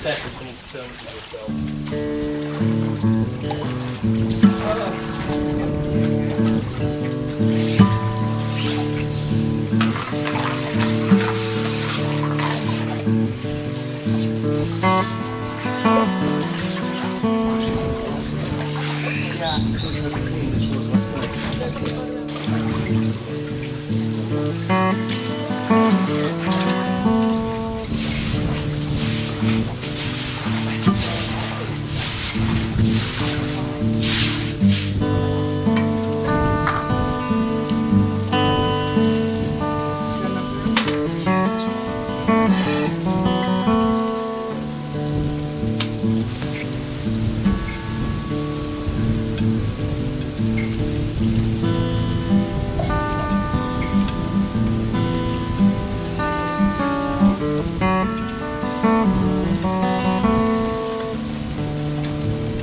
Step between terms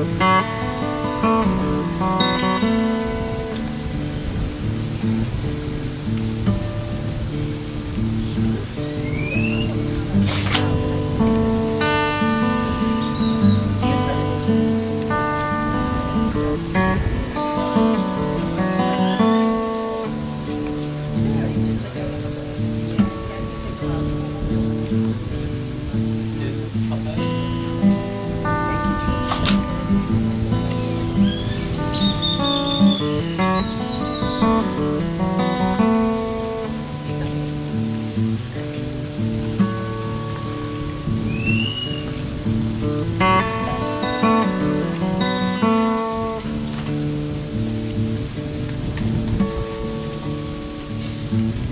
Música Yeah.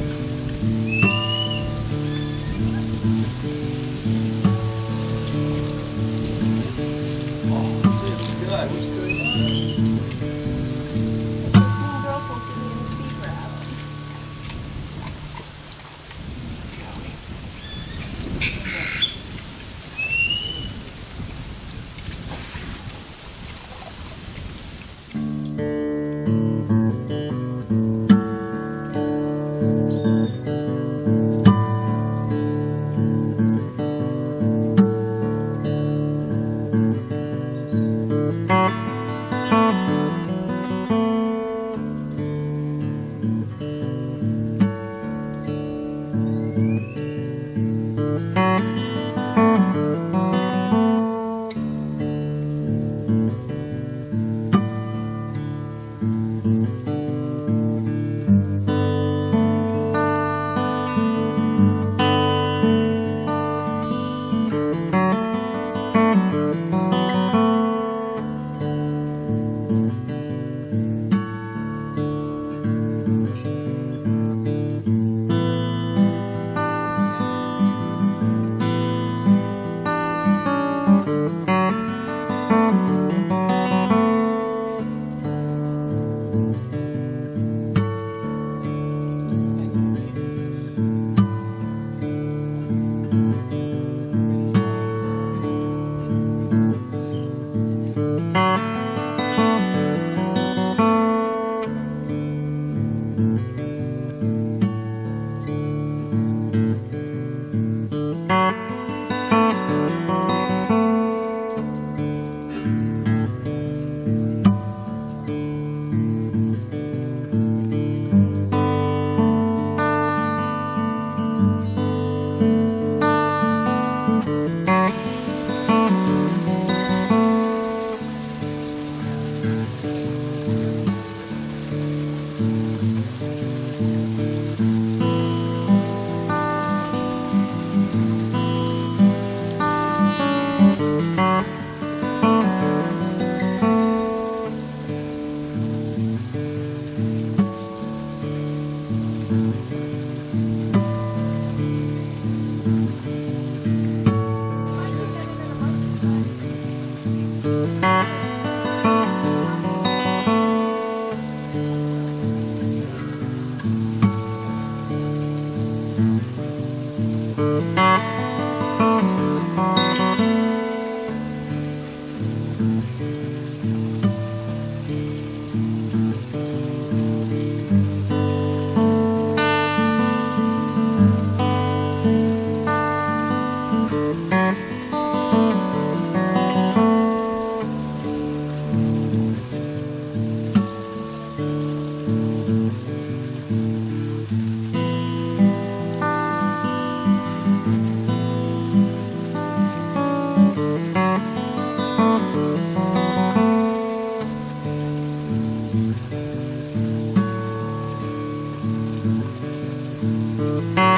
Música